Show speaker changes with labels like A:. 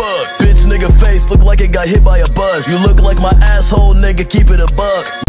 A: fuck. Bitch nigga face look like it got hit by a bus. You look like my asshole nigga, keep it a buck.